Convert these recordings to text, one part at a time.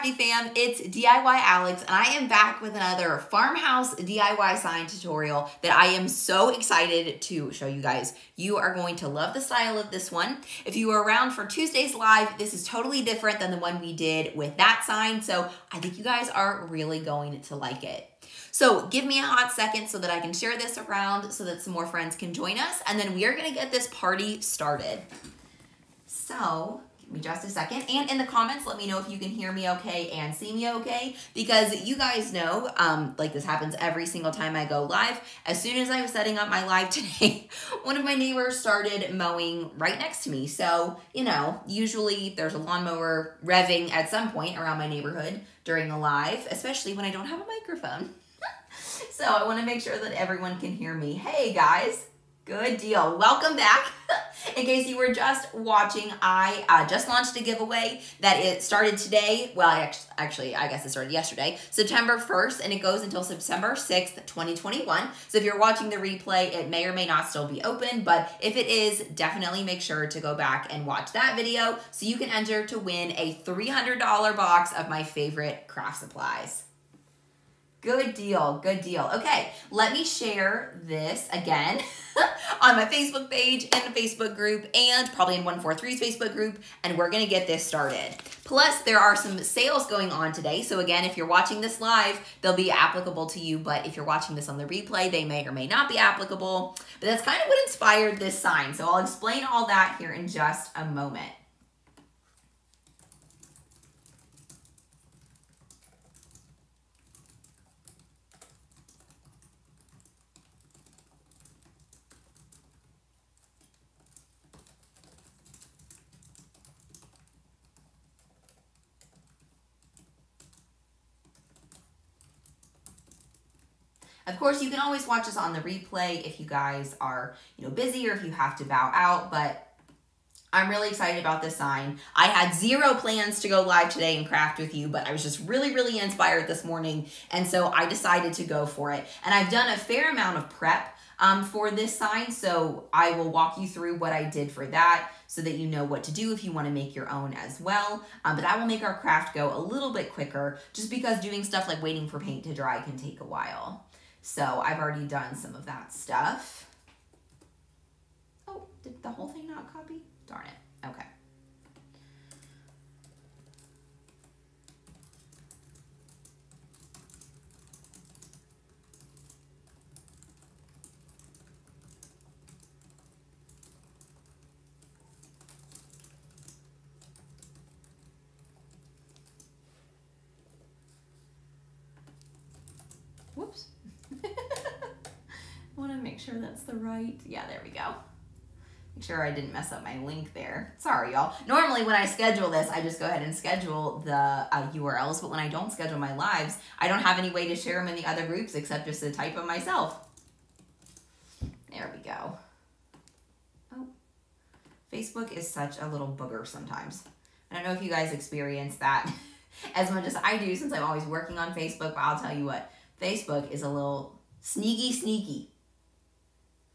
Crafty fam, it's DIY Alex and I am back with another farmhouse DIY sign tutorial that I am so excited to show you guys. You are going to love the style of this one. If you were around for Tuesday's live, this is totally different than the one we did with that sign, so I think you guys are really going to like it. So give me a hot second so that I can share this around so that some more friends can join us, and then we are gonna get this party started. So Give me just a second. And in the comments, let me know if you can hear me okay and see me okay. Because you guys know, um, like this happens every single time I go live. As soon as I was setting up my live today, one of my neighbors started mowing right next to me. So, you know, usually there's a lawnmower revving at some point around my neighborhood during the live, especially when I don't have a microphone. so I want to make sure that everyone can hear me. Hey guys. Good deal. Welcome back. In case you were just watching, I uh, just launched a giveaway that it started today. Well, actually, I guess it started yesterday, September 1st, and it goes until September 6th, 2021. So if you're watching the replay, it may or may not still be open, but if it is, definitely make sure to go back and watch that video so you can enter to win a $300 box of my favorite craft supplies. Good deal, good deal. Okay, let me share this again on my Facebook page and the Facebook group and probably in 143's Facebook group, and we're gonna get this started. Plus, there are some sales going on today. So again, if you're watching this live, they'll be applicable to you, but if you're watching this on the replay, they may or may not be applicable. But that's kind of what inspired this sign. So I'll explain all that here in just a moment. Of course, you can always watch us on the replay if you guys are, you know, busy or if you have to bow out, but I'm really excited about this sign. I had zero plans to go live today and craft with you, but I was just really, really inspired this morning. And so I decided to go for it. And I've done a fair amount of prep um, for this sign. So I will walk you through what I did for that so that you know what to do if you want to make your own as well. Um, but that will make our craft go a little bit quicker just because doing stuff like waiting for paint to dry can take a while. So I've already done some of that stuff. Oh, did the whole thing not copy? Darn it. Okay. Whoops want to make sure that's the right, yeah, there we go. Make sure I didn't mess up my link there. Sorry, y'all. Normally when I schedule this, I just go ahead and schedule the uh, URLs, but when I don't schedule my lives, I don't have any way to share them in the other groups except just to type them myself. There we go. Oh, Facebook is such a little booger sometimes. I don't know if you guys experience that as much as I do since I'm always working on Facebook, but I'll tell you what, Facebook is a little sneaky, sneaky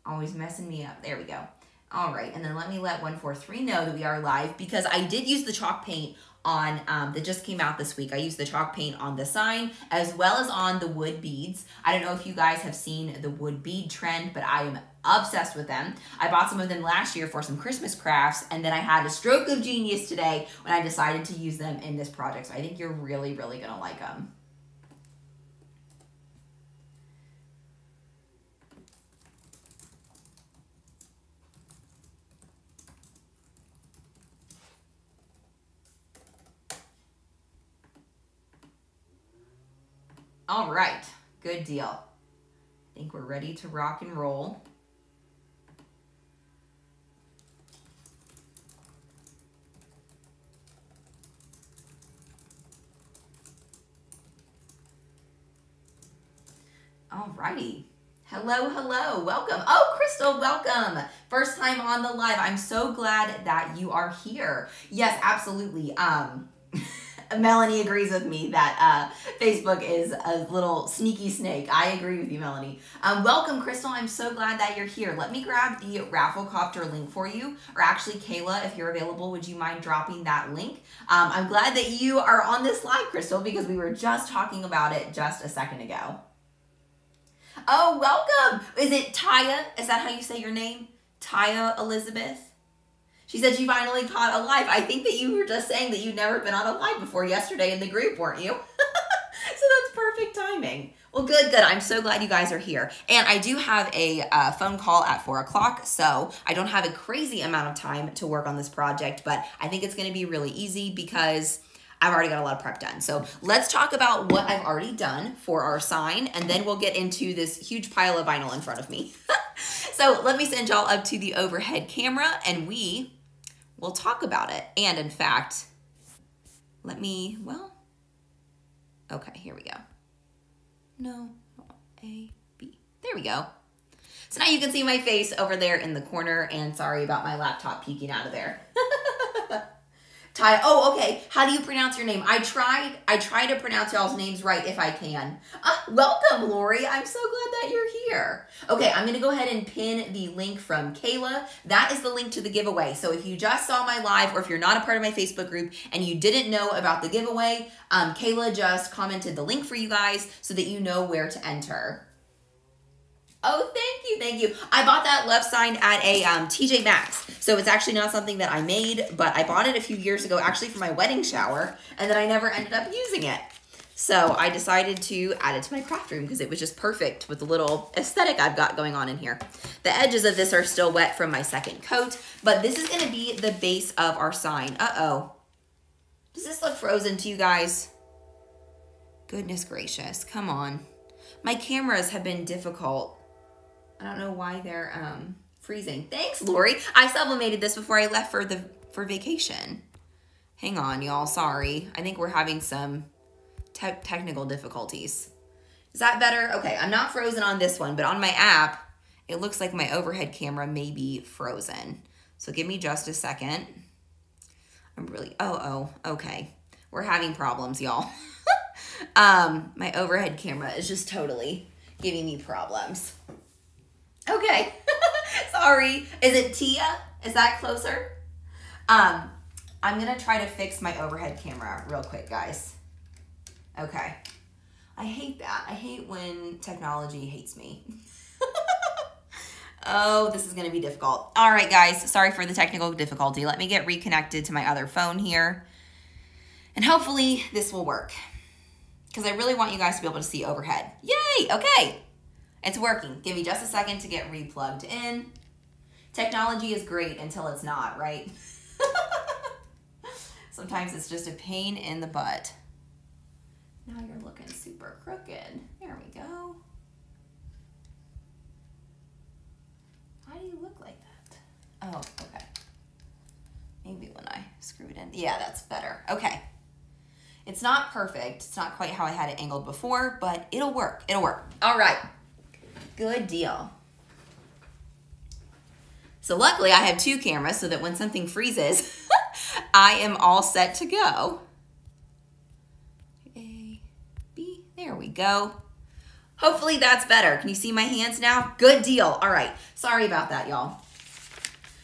always messing me up. There we go. All right, and then let me let 143 know that we are live because I did use the chalk paint on um, that just came out this week. I used the chalk paint on the sign as well as on the wood beads. I don't know if you guys have seen the wood bead trend, but I am obsessed with them. I bought some of them last year for some Christmas crafts, and then I had a stroke of genius today when I decided to use them in this project. So I think you're really, really gonna like them. All right, good deal. I think we're ready to rock and roll. All righty. Hello, hello, welcome. Oh, Crystal, welcome. First time on the live. I'm so glad that you are here. Yes, absolutely. Um, Melanie agrees with me that uh, Facebook is a little sneaky snake. I agree with you, Melanie. Um, welcome, Crystal. I'm so glad that you're here. Let me grab the Rafflecopter link for you. Or actually, Kayla, if you're available, would you mind dropping that link? Um, I'm glad that you are on this live, Crystal, because we were just talking about it just a second ago. Oh, welcome. Is it Taya? Is that how you say your name? Taya Elizabeth? She said she finally caught a live. I think that you were just saying that you'd never been on a live before yesterday in the group, weren't you? so that's perfect timing. Well, good, good. I'm so glad you guys are here. And I do have a uh, phone call at four o'clock, so I don't have a crazy amount of time to work on this project, but I think it's going to be really easy because I've already got a lot of prep done. So let's talk about what I've already done for our sign, and then we'll get into this huge pile of vinyl in front of me. so let me send y'all up to the overhead camera, and we will talk about it. And in fact, let me, well, okay, here we go. No, A, B. There we go. So now you can see my face over there in the corner, and sorry about my laptop peeking out of there. Ty. Oh, okay. How do you pronounce your name? I tried. I try to pronounce y'all's names right if I can. Uh, welcome, Lori. I'm so glad that you're here. Okay, I'm gonna go ahead and pin the link from Kayla. That is the link to the giveaway. So if you just saw my live, or if you're not a part of my Facebook group and you didn't know about the giveaway, um, Kayla just commented the link for you guys so that you know where to enter. Oh, thank you, thank you. I bought that love sign at a um, TJ Maxx. So it's actually not something that I made, but I bought it a few years ago, actually for my wedding shower, and then I never ended up using it. So I decided to add it to my craft room because it was just perfect with the little aesthetic I've got going on in here. The edges of this are still wet from my second coat, but this is gonna be the base of our sign. Uh-oh. Does this look frozen to you guys? Goodness gracious, come on. My cameras have been difficult I don't know why they're um, freezing. Thanks, Lori. I sublimated this before I left for the for vacation. Hang on, y'all. Sorry. I think we're having some te technical difficulties. Is that better? Okay, I'm not frozen on this one, but on my app, it looks like my overhead camera may be frozen. So give me just a second. I'm really, oh, oh, okay. We're having problems, y'all. um, my overhead camera is just totally giving me problems. Okay. Sorry. Is it Tia? Is that closer? Um, I'm going to try to fix my overhead camera real quick, guys. Okay. I hate that. I hate when technology hates me. oh, this is going to be difficult. All right, guys. Sorry for the technical difficulty. Let me get reconnected to my other phone here. And hopefully this will work. Because I really want you guys to be able to see overhead. Yay! Okay. It's working. Give me just a second to get replugged in. Technology is great until it's not, right? Sometimes it's just a pain in the butt. Now you're looking super crooked. There we go. Why do you look like that? Oh, okay. Maybe when I screw it in. Yeah, that's better. Okay. It's not perfect. It's not quite how I had it angled before, but it'll work. It'll work. All right. Good deal. So luckily I have two cameras so that when something freezes, I am all set to go. A, B, there we go. Hopefully that's better. Can you see my hands now? Good deal. All right. Sorry about that, y'all.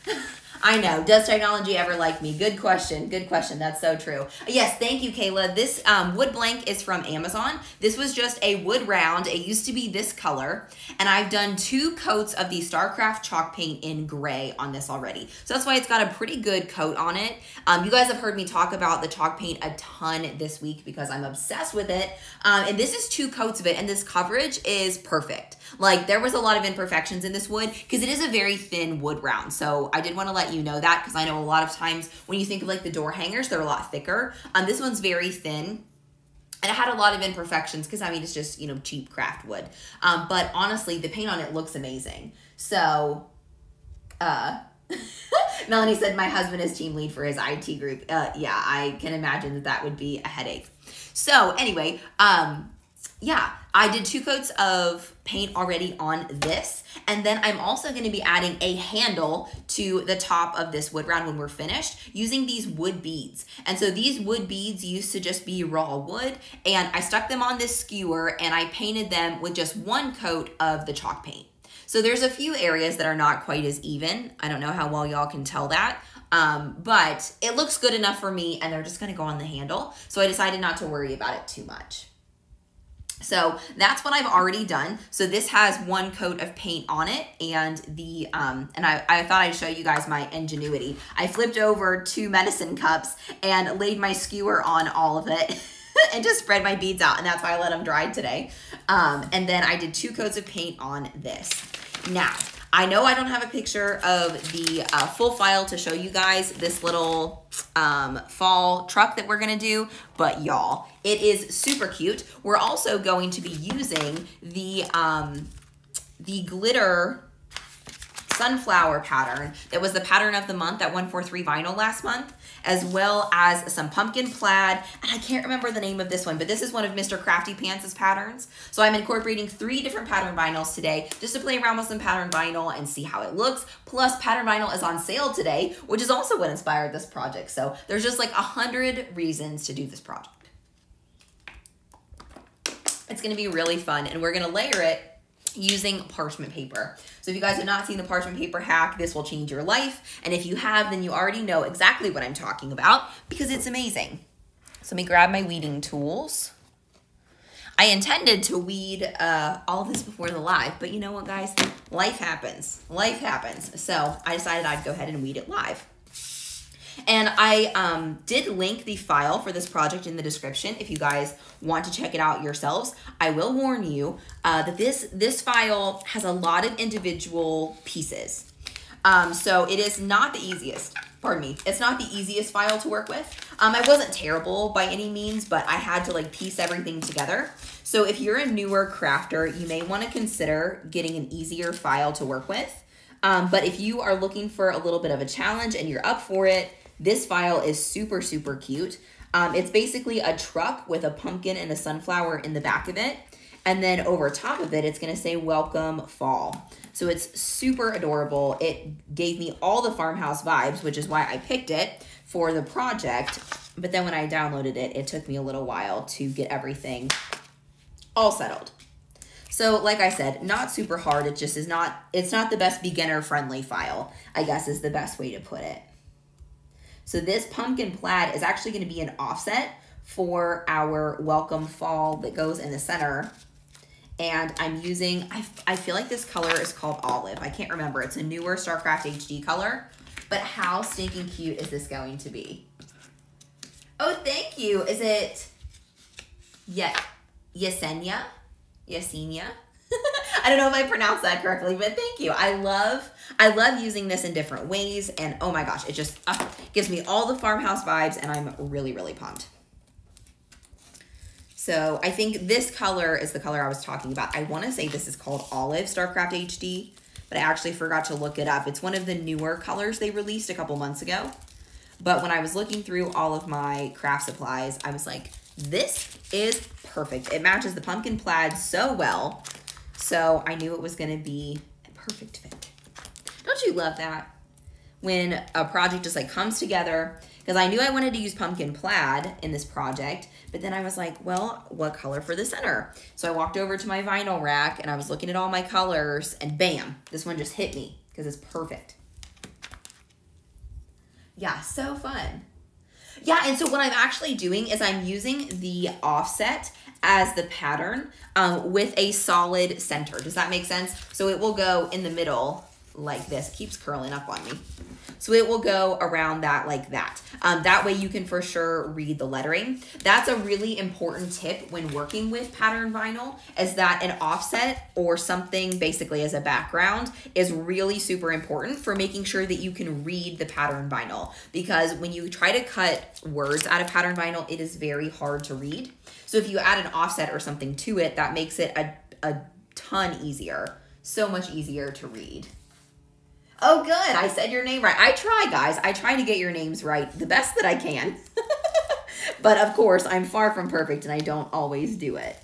I know. Does technology ever like me? Good question. Good question. That's so true. Yes, thank you, Kayla. This um, wood blank is from Amazon. This was just a wood round. It used to be this color, and I've done two coats of the StarCraft chalk paint in gray on this already. So that's why it's got a pretty good coat on it. Um, you guys have heard me talk about the chalk paint a ton this week because I'm obsessed with it. Um, and this is two coats of it, and this coverage is perfect. Like there was a lot of imperfections in this wood because it is a very thin wood round. So I did want to let you know that because I know a lot of times when you think of like the door hangers, they're a lot thicker. Um, this one's very thin. And it had a lot of imperfections because I mean it's just you know cheap craft wood. Um, but honestly, the paint on it looks amazing. So, uh, Melanie said my husband is team lead for his IT group. Uh, yeah, I can imagine that that would be a headache. So anyway, um, yeah, I did two coats of paint already on this. And then I'm also gonna be adding a handle to the top of this wood round when we're finished using these wood beads. And so these wood beads used to just be raw wood and I stuck them on this skewer and I painted them with just one coat of the chalk paint. So there's a few areas that are not quite as even. I don't know how well y'all can tell that. Um, but it looks good enough for me and they're just gonna go on the handle. So I decided not to worry about it too much. So that's what I've already done. So this has one coat of paint on it and the, um, and I, I thought I'd show you guys my ingenuity. I flipped over two medicine cups and laid my skewer on all of it and just spread my beads out. And that's why I let them dry today. Um, and then I did two coats of paint on this. Now, I know I don't have a picture of the uh, full file to show you guys this little um, fall truck that we're gonna do, but y'all, it is super cute. We're also going to be using the, um, the glitter sunflower pattern that was the pattern of the month at 143 vinyl last month as well as some pumpkin plaid. And I can't remember the name of this one, but this is one of Mr. Crafty Pants' patterns. So I'm incorporating three different pattern vinyls today just to play around with some pattern vinyl and see how it looks. Plus pattern vinyl is on sale today, which is also what inspired this project. So there's just like a hundred reasons to do this project. It's gonna be really fun and we're gonna layer it using parchment paper. So if you guys have not seen the parchment paper hack, this will change your life. And if you have, then you already know exactly what I'm talking about because it's amazing. So let me grab my weeding tools. I intended to weed uh, all this before the live, but you know what, guys? Life happens. Life happens. So I decided I'd go ahead and weed it live. And I um, did link the file for this project in the description if you guys want to check it out yourselves. I will warn you uh, that this, this file has a lot of individual pieces. Um, so it is not the easiest, pardon me, it's not the easiest file to work with. Um, I wasn't terrible by any means, but I had to like piece everything together. So if you're a newer crafter, you may want to consider getting an easier file to work with. Um, but if you are looking for a little bit of a challenge and you're up for it, this file is super, super cute. Um, it's basically a truck with a pumpkin and a sunflower in the back of it. And then over top of it, it's to say welcome fall. So it's super adorable. It gave me all the farmhouse vibes, which is why I picked it for the project. But then when I downloaded it, it took me a little while to get everything all settled. So like I said, not super hard. It just is not, it's not the best beginner friendly file, I guess is the best way to put it. So this pumpkin plaid is actually going to be an offset for our welcome fall that goes in the center. And I'm using, I, I feel like this color is called olive. I can't remember. It's a newer StarCraft HD color. But how stinking cute is this going to be? Oh, thank you. Is it yeah, Yesenia? Yesenia? I don't know if I pronounced that correctly, but thank you. I love I love using this in different ways and oh my gosh, it just uh, gives me all the farmhouse vibes and I'm really really pumped. So I think this color is the color I was talking about. I want to say this is called Olive StarCraft HD, but I actually forgot to look it up. It's one of the newer colors they released a couple months ago. But when I was looking through all of my craft supplies, I was like, this is perfect. It matches the pumpkin plaid so well. So I knew it was going to be a perfect fit. Don't you love that? When a project just like comes together, because I knew I wanted to use pumpkin plaid in this project, but then I was like, well, what color for the center? So I walked over to my vinyl rack and I was looking at all my colors and bam, this one just hit me because it's perfect. Yeah, so fun. Yeah, and so what I'm actually doing is I'm using the offset as the pattern um, with a solid center. Does that make sense? So it will go in the middle like this. It keeps curling up on me. So it will go around that like that. Um, that way you can for sure read the lettering. That's a really important tip when working with pattern vinyl is that an offset or something basically as a background is really super important for making sure that you can read the pattern vinyl. Because when you try to cut words out of pattern vinyl, it is very hard to read. So if you add an offset or something to it, that makes it a, a ton easier. So much easier to read. Oh, good. I said your name right. I try, guys. I try to get your names right the best that I can. but of course, I'm far from perfect and I don't always do it.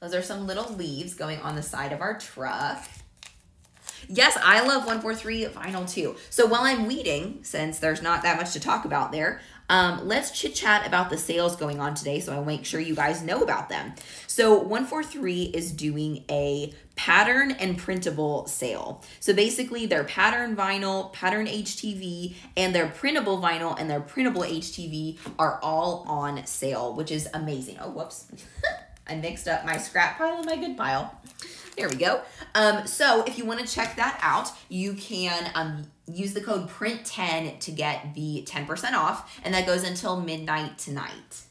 Those are some little leaves going on the side of our truck. Yes, I love 143 vinyl too. So while I'm weeding, since there's not that much to talk about there, um, let's chit chat about the sales going on today so I make sure you guys know about them. So 143 is doing a pattern and printable sale. So basically their pattern vinyl, pattern HTV, and their printable vinyl and their printable HTV are all on sale, which is amazing. Oh, whoops. I mixed up my scrap pile and my good pile. There we go. Um, so if you want to check that out, you can um, use the code PRINT10 to get the 10% off, and that goes until midnight tonight.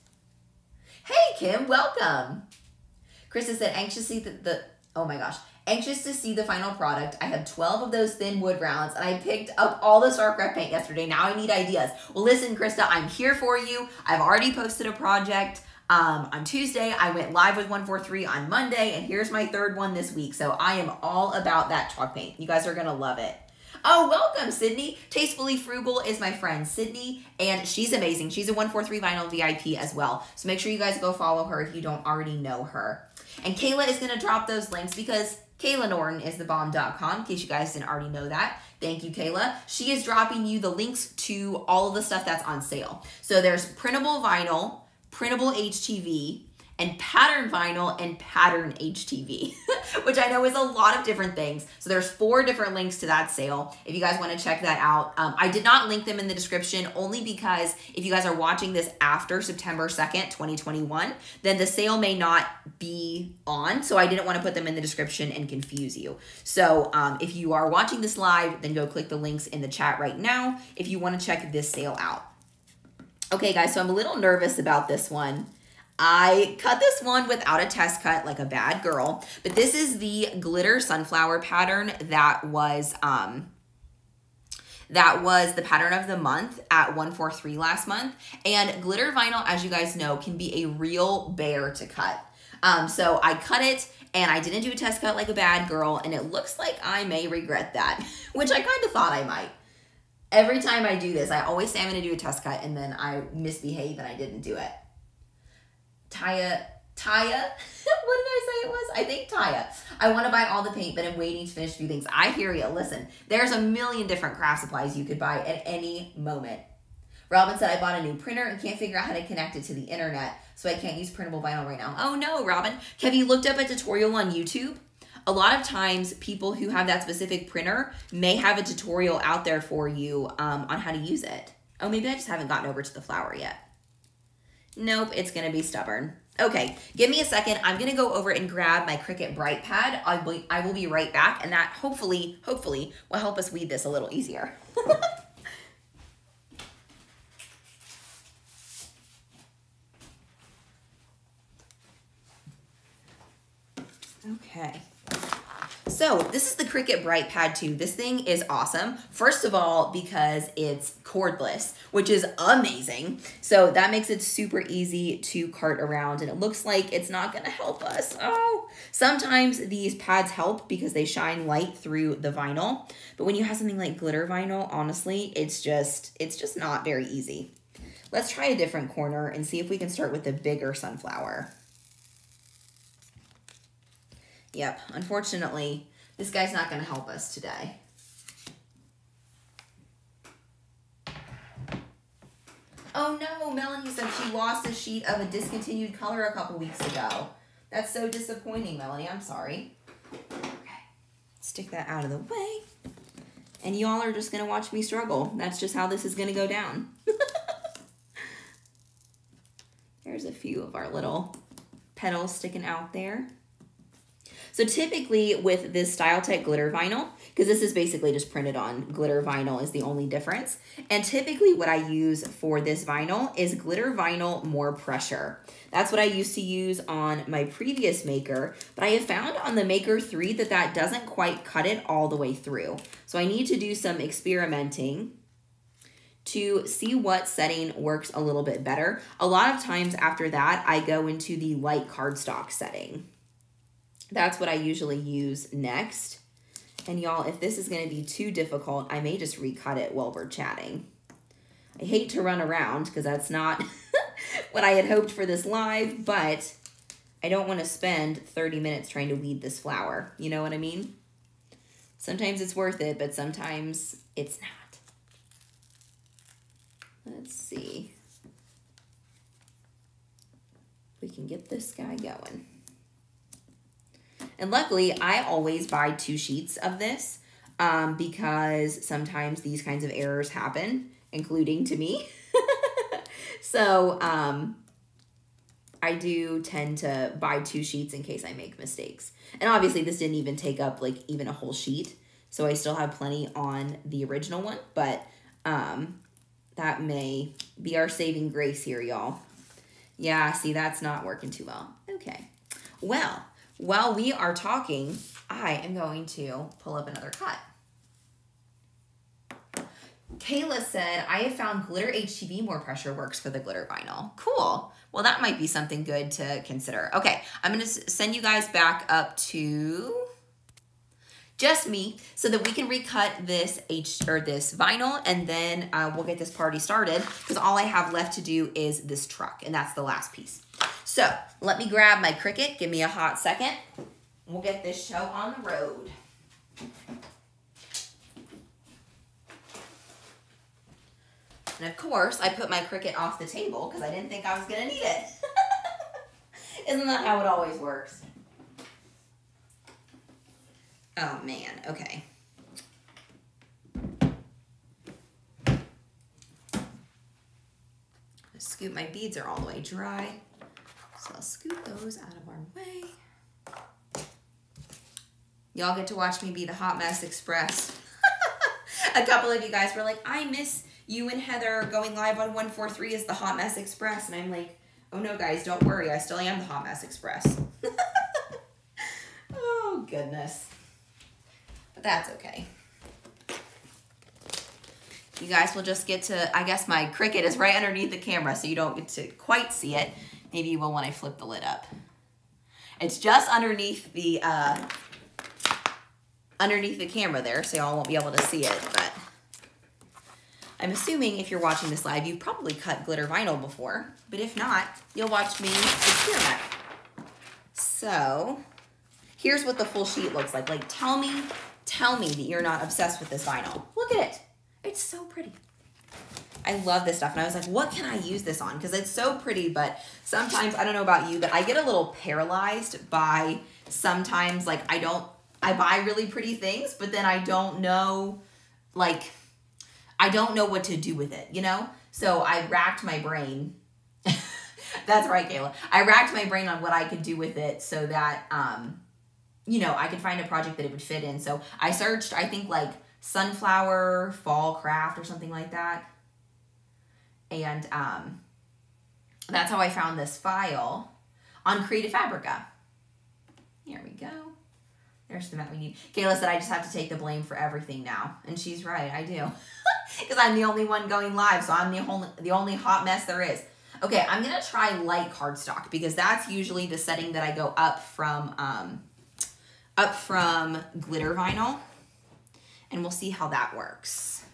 Hey, Kim, welcome. Krista said, anxious to see the, the, oh my gosh, anxious to see the final product. I have 12 of those thin wood rounds, and I picked up all the Starcraft paint yesterday. Now I need ideas. Well, listen, Krista, I'm here for you. I've already posted a project. Um, on Tuesday, I went live with 143 on Monday, and here's my third one this week. So I am all about that chalk paint. You guys are to love it. Oh, welcome, Sydney. Tastefully Frugal is my friend Sydney, and she's amazing. She's a 143 Vinyl VIP as well. So make sure you guys go follow her if you don't already know her. And Kayla is going to drop those links because Kayla Norton is the bomb.com, in case you guys didn't already know that. Thank you, Kayla. She is dropping you the links to all of the stuff that's on sale. So there's printable vinyl, printable HTV, and pattern vinyl and pattern HTV, which I know is a lot of different things. So there's four different links to that sale. If you guys want to check that out, um, I did not link them in the description only because if you guys are watching this after September 2nd, 2021, then the sale may not be on. So I didn't want to put them in the description and confuse you. So um, if you are watching this live, then go click the links in the chat right now if you want to check this sale out. Okay, guys, so I'm a little nervous about this one. I cut this one without a test cut like a bad girl, but this is the glitter sunflower pattern that was um that was the pattern of the month at 143 last month. And glitter vinyl, as you guys know, can be a real bear to cut. Um, so I cut it and I didn't do a test cut like a bad girl, and it looks like I may regret that, which I kind of thought I might every time I do this, I always say I'm going to do a test cut and then I misbehave and I didn't do it. Taya, Taya, what did I say it was? I think Taya. I want to buy all the paint, but I'm waiting to finish a few things. I hear you. Listen, there's a million different craft supplies you could buy at any moment. Robin said, I bought a new printer and can't figure out how to connect it to the internet, so I can't use printable vinyl right now. Oh no, Robin. Have you looked up a tutorial on YouTube? a lot of times people who have that specific printer may have a tutorial out there for you um, on how to use it. Oh, maybe I just haven't gotten over to the flower yet. Nope, it's gonna be stubborn. Okay, give me a second. I'm gonna go over and grab my Cricut Bright Pad. I will, I will be right back, and that hopefully, hopefully will help us weed this a little easier. okay. So this is the Cricut Bright Pad 2. This thing is awesome. First of all, because it's cordless, which is amazing. So that makes it super easy to cart around and it looks like it's not gonna help us. Oh, sometimes these pads help because they shine light through the vinyl. But when you have something like glitter vinyl, honestly, it's just, it's just not very easy. Let's try a different corner and see if we can start with the bigger sunflower. Yep, unfortunately, this guy's not going to help us today. Oh no, Melanie said she lost a sheet of a discontinued color a couple weeks ago. That's so disappointing, Melanie. I'm sorry. Okay, stick that out of the way. And y'all are just going to watch me struggle. That's just how this is going to go down. There's a few of our little petals sticking out there. So typically with this StyleTech glitter vinyl, because this is basically just printed on glitter vinyl is the only difference. And typically what I use for this vinyl is glitter vinyl more pressure. That's what I used to use on my previous maker, but I have found on the Maker 3 that that doesn't quite cut it all the way through. So I need to do some experimenting to see what setting works a little bit better. A lot of times after that, I go into the light cardstock setting. That's what I usually use next. And y'all, if this is going to be too difficult, I may just recut it while we're chatting. I hate to run around because that's not what I had hoped for this live, but I don't want to spend 30 minutes trying to weed this flower. You know what I mean? Sometimes it's worth it, but sometimes it's not. Let's see. We can get this guy going. And luckily, I always buy two sheets of this um, because sometimes these kinds of errors happen, including to me. so um, I do tend to buy two sheets in case I make mistakes. And obviously this didn't even take up like even a whole sheet. So I still have plenty on the original one, but um, that may be our saving grace here, y'all. Yeah, see, that's not working too well. Okay. Well, while we are talking, I am going to pull up another cut. Kayla said, I have found glitter HTV more pressure works for the glitter vinyl. Cool. Well, that might be something good to consider. Okay, I'm going to send you guys back up to just me so that we can recut this H or this vinyl and then uh, we'll get this party started because all I have left to do is this truck and that's the last piece. So let me grab my Cricut. Give me a hot second. We'll get this show on the road. And of course, I put my Cricut off the table because I didn't think I was going to need it. Isn't that how it always works? Oh man, okay. Scoop, my beads are all the way dry. So I'll scoop those out of our way. Y'all get to watch me be the Hot Mess Express. a couple of you guys were like, I miss you and Heather going live on 143 as the Hot Mess Express. And I'm like, oh no, guys, don't worry. I still am the Hot Mess Express. oh, goodness. But that's okay. You guys will just get to, I guess my Cricut is right underneath the camera, so you don't get to quite see it. Maybe you will when I flip the lid up. It's just underneath the, uh, underneath the camera there, so y'all won't be able to see it, but I'm assuming if you're watching this live, you've probably cut glitter vinyl before, but if not, you'll watch me experiment. So here's what the full sheet looks like. Like tell me, tell me that you're not obsessed with this vinyl. Look at it. It's so pretty. I love this stuff. And I was like, what can I use this on? Because it's so pretty, but sometimes, I don't know about you, but I get a little paralyzed by sometimes, like, I don't, I buy really pretty things, but then I don't know, like, I don't know what to do with it, you know? So I racked my brain. That's right, Kayla. I racked my brain on what I could do with it so that, um, you know, I could find a project that it would fit in. So I searched, I think, like, sunflower fall craft or something like that and um, that's how I found this file on Creative Fabrica. Here we go. There's the mat we need. Kayla said I just have to take the blame for everything now. And she's right, I do. Because I'm the only one going live, so I'm the only, the only hot mess there is. Okay, I'm going to try light cardstock because that's usually the setting that I go up from, um, up from glitter vinyl. And we'll see how that works.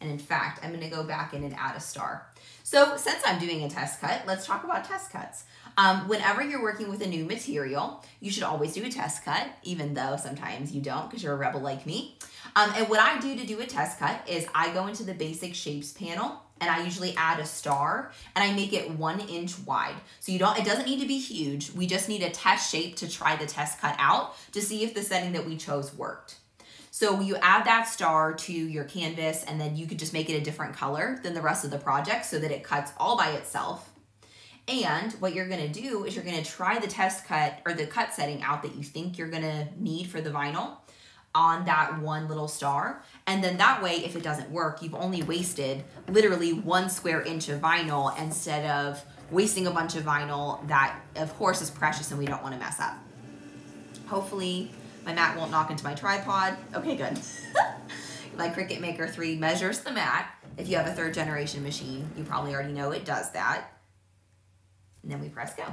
And in fact, I'm going to go back in and add a star. So since I'm doing a test cut, let's talk about test cuts. Um, whenever you're working with a new material, you should always do a test cut, even though sometimes you don't because you're a rebel like me. Um, and what I do to do a test cut is I go into the basic shapes panel and I usually add a star and I make it one inch wide. So you don't, it doesn't need to be huge. We just need a test shape to try the test cut out to see if the setting that we chose worked. So you add that star to your canvas and then you could just make it a different color than the rest of the project so that it cuts all by itself. And what you're gonna do is you're gonna try the test cut or the cut setting out that you think you're gonna need for the vinyl on that one little star. And then that way, if it doesn't work, you've only wasted literally one square inch of vinyl instead of wasting a bunch of vinyl that of course is precious and we don't wanna mess up. Hopefully my mat won't knock into my tripod. Okay, good. my Cricut Maker 3 measures the mat. If you have a third generation machine, you probably already know it does that. And then we press go.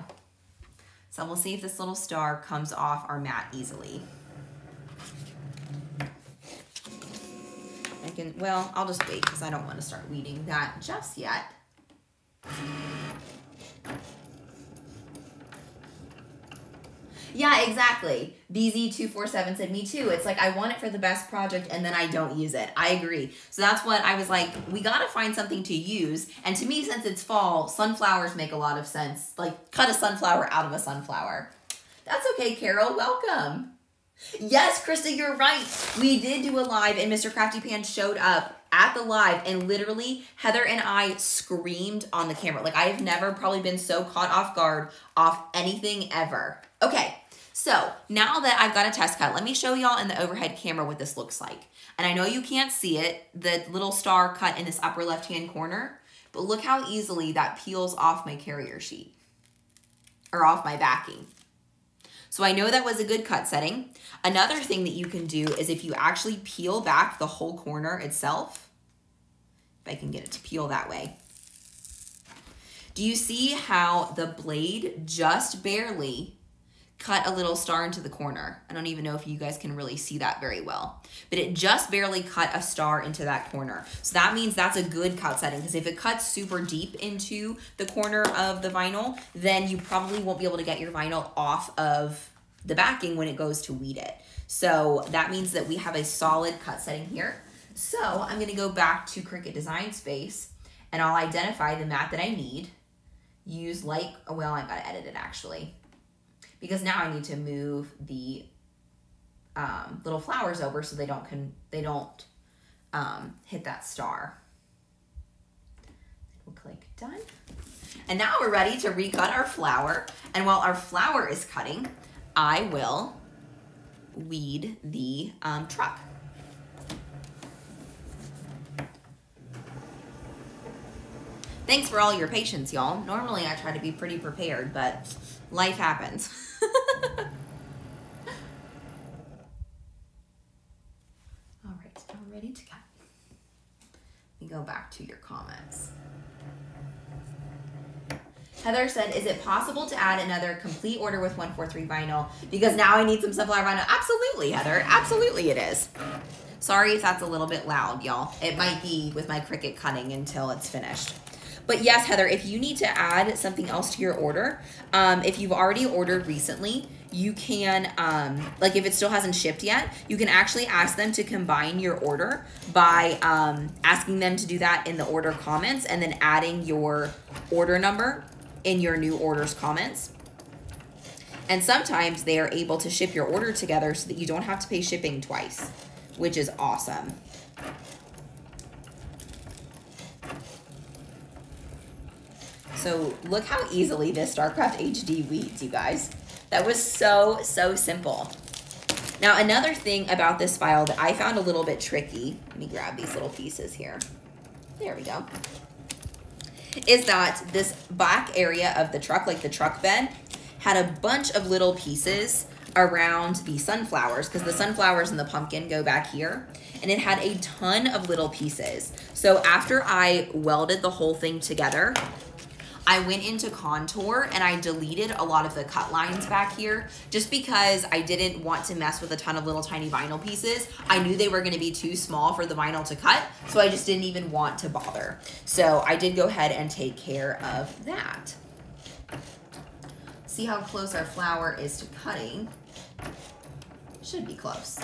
So we'll see if this little star comes off our mat easily. I can, well, I'll just wait because I don't want to start weeding that just yet. Yeah, exactly. BZ247 said, Me too. It's like I want it for the best project and then I don't use it. I agree. So that's what I was like, we got to find something to use. And to me, since it's fall, sunflowers make a lot of sense. Like, cut a sunflower out of a sunflower. That's okay, Carol. Welcome. Yes, Krista, you're right. We did do a live and Mr. Crafty Pants showed up at the live and literally Heather and I screamed on the camera. Like I have never probably been so caught off guard off anything ever. Okay, so now that I've got a test cut, let me show y'all in the overhead camera what this looks like. And I know you can't see it, the little star cut in this upper left-hand corner, but look how easily that peels off my carrier sheet or off my backing. So I know that was a good cut setting. Another thing that you can do is if you actually peel back the whole corner itself, if I can get it to peel that way. Do you see how the blade just barely cut a little star into the corner. I don't even know if you guys can really see that very well, but it just barely cut a star into that corner. So that means that's a good cut setting because if it cuts super deep into the corner of the vinyl, then you probably won't be able to get your vinyl off of the backing when it goes to weed it. So that means that we have a solid cut setting here. So I'm gonna go back to Cricut Design Space and I'll identify the mat that I need. Use like, oh, well, I gotta edit it actually because now I need to move the um, little flowers over so they don't can they don't um, hit that star. We'll click done. And now we're ready to recut our flower. And while our flower is cutting, I will weed the um, truck. Thanks for all your patience, y'all. Normally I try to be pretty prepared, but life happens. all right, now ready to cut. Let me go back to your comments. Heather said, is it possible to add another complete order with 143 vinyl? Because now I need some sunflower vinyl. Absolutely, Heather. Absolutely it is. Sorry if that's a little bit loud, y'all. It might be with my Cricut cutting until it's finished. But yes, Heather, if you need to add something else to your order, um, if you've already ordered recently, you can, um, like if it still hasn't shipped yet, you can actually ask them to combine your order by um, asking them to do that in the order comments and then adding your order number in your new orders comments. And sometimes they are able to ship your order together so that you don't have to pay shipping twice, which is awesome. So look how easily this StarCraft HD weeds, you guys. That was so, so simple. Now, another thing about this file that I found a little bit tricky, let me grab these little pieces here. There we go. Is that this back area of the truck, like the truck bed, had a bunch of little pieces around the sunflowers because the sunflowers and the pumpkin go back here and it had a ton of little pieces. So after I welded the whole thing together, I went into contour and I deleted a lot of the cut lines back here just because I didn't want to mess with a ton of little tiny vinyl pieces. I knew they were gonna be too small for the vinyl to cut, so I just didn't even want to bother. So I did go ahead and take care of that. See how close our flower is to cutting. Should be close.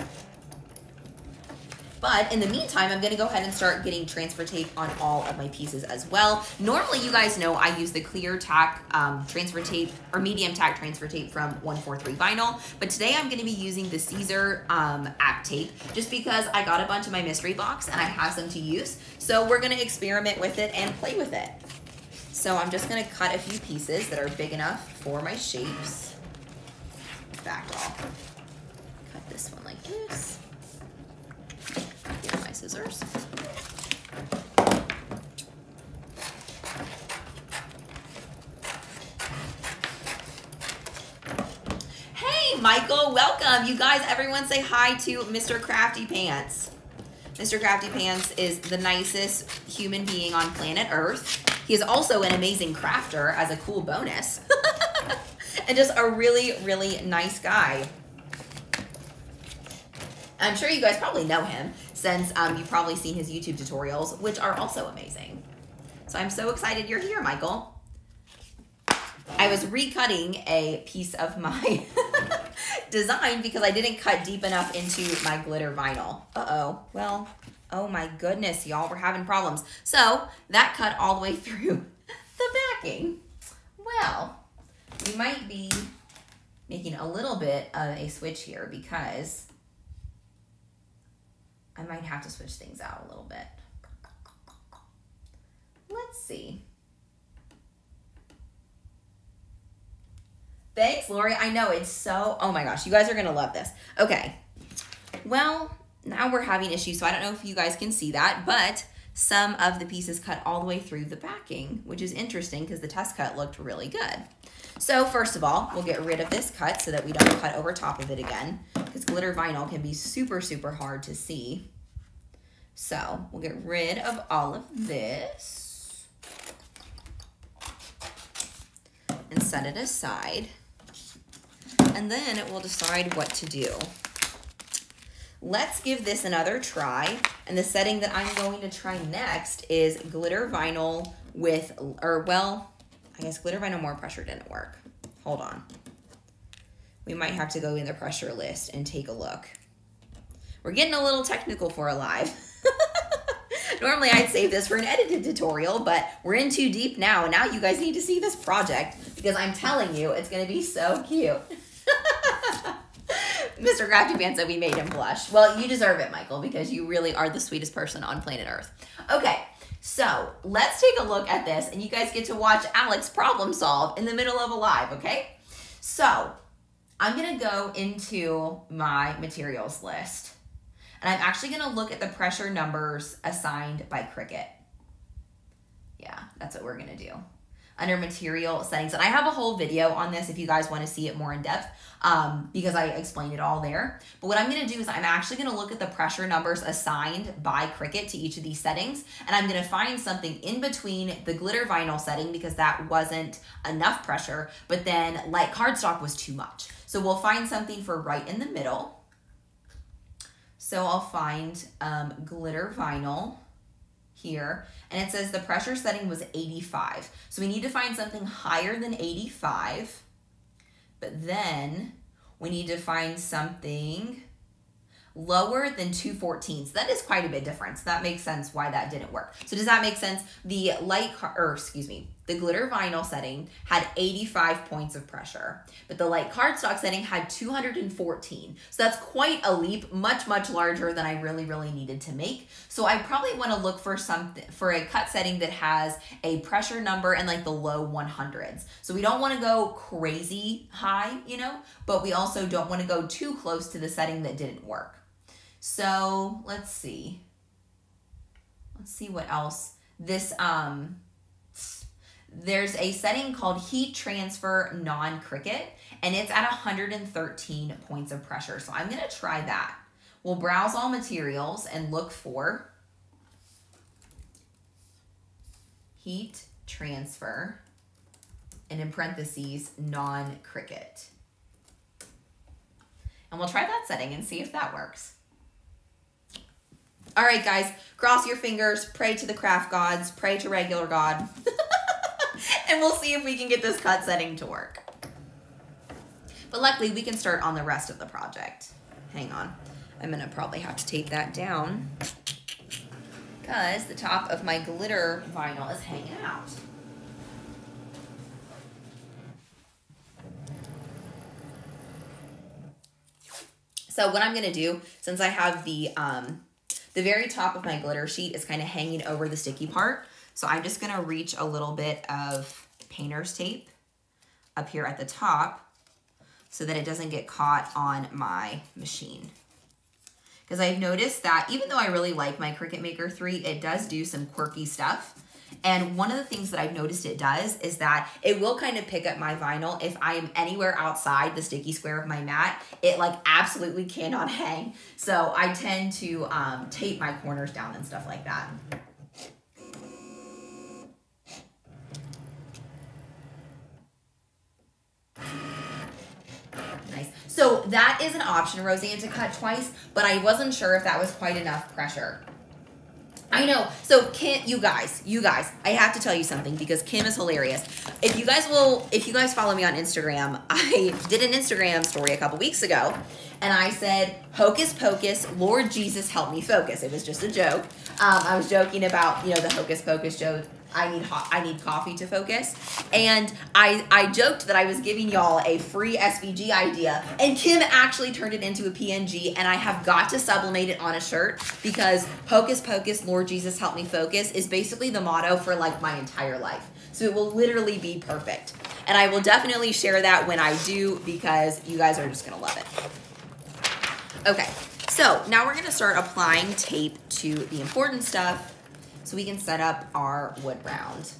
But in the meantime, I'm gonna go ahead and start getting transfer tape on all of my pieces as well. Normally, you guys know I use the clear tack um, transfer tape or medium tack transfer tape from 143 Vinyl, but today I'm gonna be using the Siser um, app tape just because I got a bunch of my mystery box and I have some to use. So we're gonna experiment with it and play with it. So I'm just gonna cut a few pieces that are big enough for my shapes. Back off. Cut this one like this scissors. Hey, Michael, welcome. You guys, everyone say hi to Mr. Crafty Pants. Mr. Crafty Pants is the nicest human being on planet Earth. He is also an amazing crafter as a cool bonus. and just a really, really nice guy. I'm sure you guys probably know him since um, you've probably seen his YouTube tutorials, which are also amazing. So I'm so excited you're here, Michael. I was recutting a piece of my design because I didn't cut deep enough into my glitter vinyl. Uh-oh, well, oh my goodness, y'all, we're having problems. So that cut all the way through the backing. Well, we might be making a little bit of a switch here because I might have to switch things out a little bit. Let's see. Thanks, Lori. I know it's so, oh my gosh, you guys are to love this. Okay. Well, now we're having issues, so I don't know if you guys can see that, but some of the pieces cut all the way through the backing, which is interesting because the test cut looked really good. So first of all, we'll get rid of this cut so that we don't cut over top of it again because glitter vinyl can be super, super hard to see. So we'll get rid of all of this and set it aside. And then it will decide what to do. Let's give this another try. And the setting that I'm going to try next is glitter vinyl with, or well, I guess glitter vinyl more pressure didn't work. Hold on. We might have to go in the pressure list and take a look. We're getting a little technical for a live. Normally I'd save this for an edited tutorial, but we're in too deep now, and now you guys need to see this project because I'm telling you, it's gonna be so cute. Mr. Crafty Pants said we made him blush. Well, you deserve it, Michael, because you really are the sweetest person on planet Earth. Okay, so let's take a look at this, and you guys get to watch Alex problem solve in the middle of a live, okay? So I'm gonna go into my materials list, and I'm actually gonna look at the pressure numbers assigned by Cricut. Yeah, that's what we're gonna do under material settings. And I have a whole video on this if you guys want to see it more in depth um, because I explained it all there. But what I'm to do is I'm actually to look at the pressure numbers assigned by Cricut to each of these settings. And I'm to find something in between the glitter vinyl setting because that wasn't enough pressure, but then light cardstock was too much. So we'll find something for right in the middle. So I'll find um, glitter vinyl here and it says the pressure setting was 85. So we need to find something higher than 85, but then we need to find something lower than 214. So that is quite a bit difference. That makes sense why that didn't work. So does that make sense? The light, or excuse me, the glitter vinyl setting had 85 points of pressure, but the light cardstock setting had 214. So that's quite a leap, much, much larger than I really, really needed to make. So I probably want to look for something, for a cut setting that has a pressure number in like the low 100s. So we don't want to go crazy high, you know, but we also don't want to go too close to the setting that didn't work. So let's see. Let's see what else. This, um, there's a setting called heat transfer non-Cricut and it's at 113 points of pressure. So I'm gonna try that. We'll browse all materials and look for heat transfer and in parentheses non-Cricut. And we'll try that setting and see if that works. All right, guys, cross your fingers, pray to the craft gods, pray to regular God. and we'll see if we can get this cut setting to work. But luckily, we can start on the rest of the project. Hang on. I'm going to probably have to tape that down because the top of my glitter vinyl is hanging out. So what I'm going to do, since I have the, um, the very top of my glitter sheet is kind of hanging over the sticky part, so I'm just gonna reach a little bit of painter's tape up here at the top so that it doesn't get caught on my machine. Because I've noticed that even though I really like my Cricut Maker 3, it does do some quirky stuff. And one of the things that I've noticed it does is that it will kind of pick up my vinyl if I am anywhere outside the sticky square of my mat. It like absolutely cannot hang. So I tend to um, tape my corners down and stuff like that. Nice. So that is an option, Roseanne, to cut twice, but I wasn't sure if that was quite enough pressure. I know. So Kim, you guys, you guys, I have to tell you something because Kim is hilarious. If you guys will, if you guys follow me on Instagram, I did an Instagram story a couple weeks ago, and I said, "Hocus pocus, Lord Jesus, help me focus." It was just a joke. Um, I was joking about you know the hocus pocus joke I need hot, I need coffee to focus. And I I joked that I was giving y'all a free SVG idea, and Kim actually turned it into a PNG, and I have got to sublimate it on a shirt because Hocus Pocus, Lord Jesus help me focus is basically the motto for like my entire life. So it will literally be perfect. And I will definitely share that when I do because you guys are just gonna love it. Okay, so now we're gonna start applying tape to the important stuff so we can set up our wood round.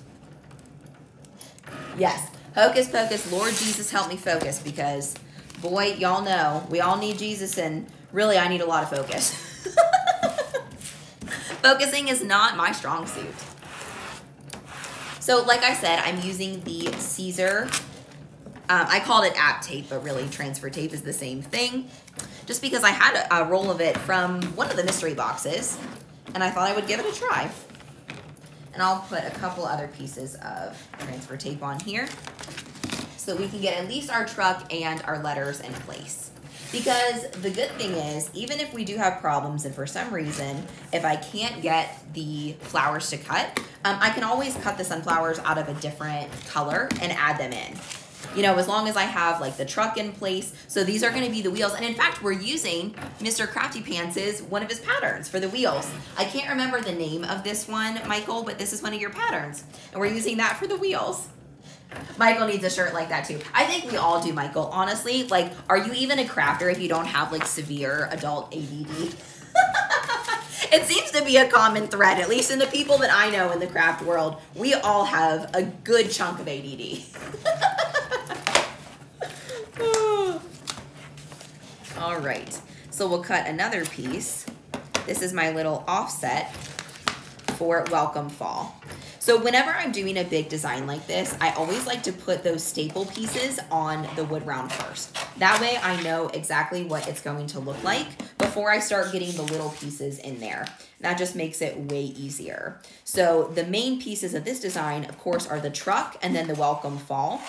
Yes, hocus pocus, Lord Jesus help me focus because boy, y'all know we all need Jesus and really I need a lot of focus. Focusing is not my strong suit. So like I said, I'm using the Siser. Um, I called it app tape, but really transfer tape is the same thing. Just because I had a, a roll of it from one of the mystery boxes and I thought I would give it a try. And I'll put a couple other pieces of transfer tape on here so we can get at least our truck and our letters in place. Because the good thing is, even if we do have problems and for some reason, if I can't get the flowers to cut, um, I can always cut the sunflowers out of a different color and add them in you know, as long as I have like the truck in place. So these are gonna be the wheels. And in fact, we're using Mr. Crafty Pants' one of his patterns for the wheels. I can't remember the name of this one, Michael, but this is one of your patterns. And we're using that for the wheels. Michael needs a shirt like that too. I think we all do, Michael. Honestly, like, are you even a crafter if you don't have like severe adult ADD? it seems to be a common thread, at least in the people that I know in the craft world. We all have a good chunk of ADD. All right, so we'll cut another piece. This is my little offset for Welcome Fall. So whenever I'm doing a big design like this, I always like to put those staple pieces on the wood round first. That way I know exactly what it's going to look like before I start getting the little pieces in there. That just makes it way easier. So the main pieces of this design, of course, are the truck and then the welcome fall.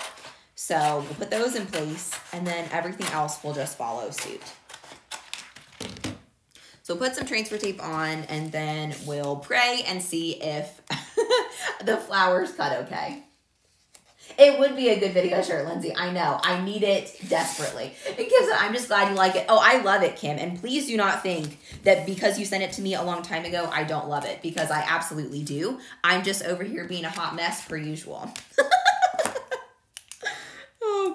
So we'll put those in place and then everything else will just follow suit. So put some transfer tape on and then we'll pray and see if the flowers cut okay. It would be a good video shirt, Lindsay. I know. I need it desperately. Because I'm just glad you like it. Oh, I love it, Kim. And please do not think that because you sent it to me a long time ago, I don't love it. Because I absolutely do. I'm just over here being a hot mess per usual.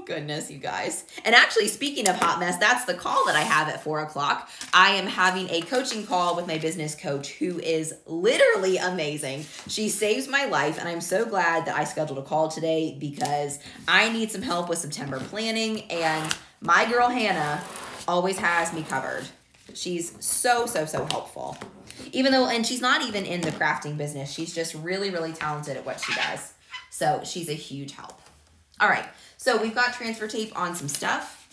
Goodness, you guys. And actually, speaking of hot mess, that's the call that I have at four o'clock. I am having a coaching call with my business coach who is literally amazing. She saves my life, and I'm so glad that I scheduled a call today because I need some help with September planning, and my girl Hannah always has me covered. She's so, so, so helpful. Even though, and she's not even in the crafting business, she's just really, really talented at what she does. So she's a huge help. All right. So we've got transfer tape on some stuff.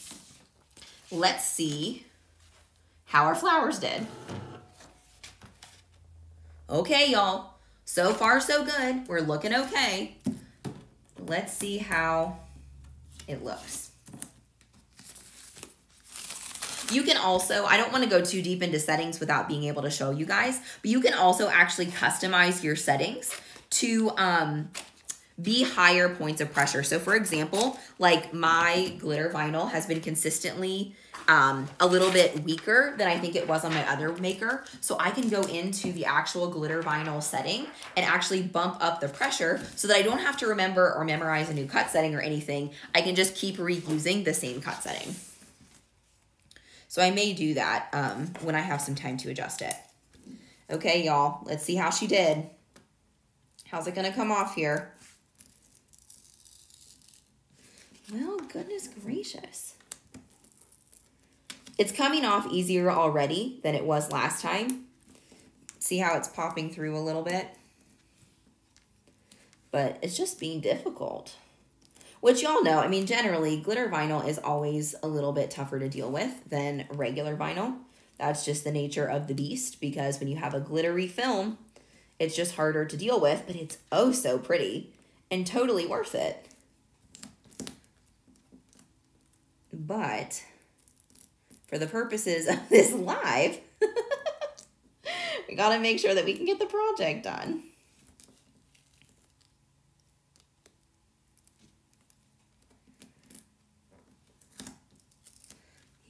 Let's see how our flowers did. Okay, y'all. So far, so good. We're looking okay. Let's see how it looks. You can also, I don't want to go too deep into settings without being able to show you guys, but you can also actually customize your settings to um, be higher points of pressure. So for example, like my glitter vinyl has been consistently um, a little bit weaker than I think it was on my other maker. So I can go into the actual glitter vinyl setting and actually bump up the pressure so that I don't have to remember or memorize a new cut setting or anything. I can just keep reusing the same cut setting. So I may do that um, when I have some time to adjust it. Okay, y'all, let's see how she did. How's it gonna come off here? Well, goodness gracious. It's coming off easier already than it was last time. See how it's popping through a little bit? But it's just being difficult. Which y'all know, I mean, generally, glitter vinyl is always a little bit tougher to deal with than regular vinyl. That's just the nature of the beast because when you have a glittery film, It's just harder to deal with, but it's oh so pretty and totally worth it. But for the purposes of this live, we got to make sure that we can get the project done.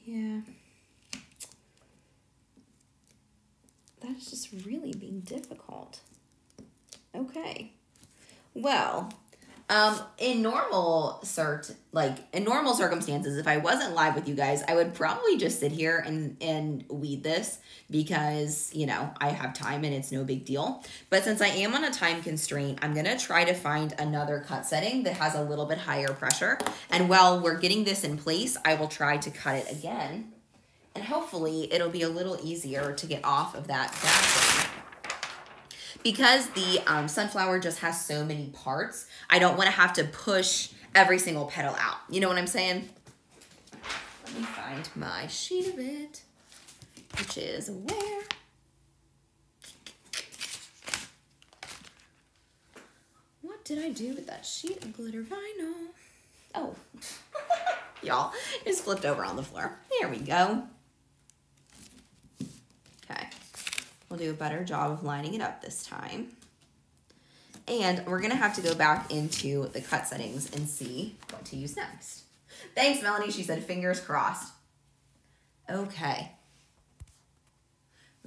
Yeah. That's just really being difficult. Okay. Well, um, in normal cert, like in normal circumstances, if I wasn't live with you guys, I would probably just sit here and and weed this because you know I have time and it's no big deal. But since I am on a time constraint, I'm gonna try to find another cut setting that has a little bit higher pressure. And while we're getting this in place, I will try to cut it again, and hopefully it'll be a little easier to get off of that backing because the um, sunflower just has so many parts, I don't want to have to push every single petal out. You know what I'm saying? Let me find my sheet of it, which is where? What did I do with that sheet of glitter vinyl? Oh, y'all, it's flipped over on the floor. There we go. Okay. We'll do a better job of lining it up this time. And we're gonna have to go back into the cut settings and see what to use next. Thanks, Melanie. She said, fingers crossed. Okay.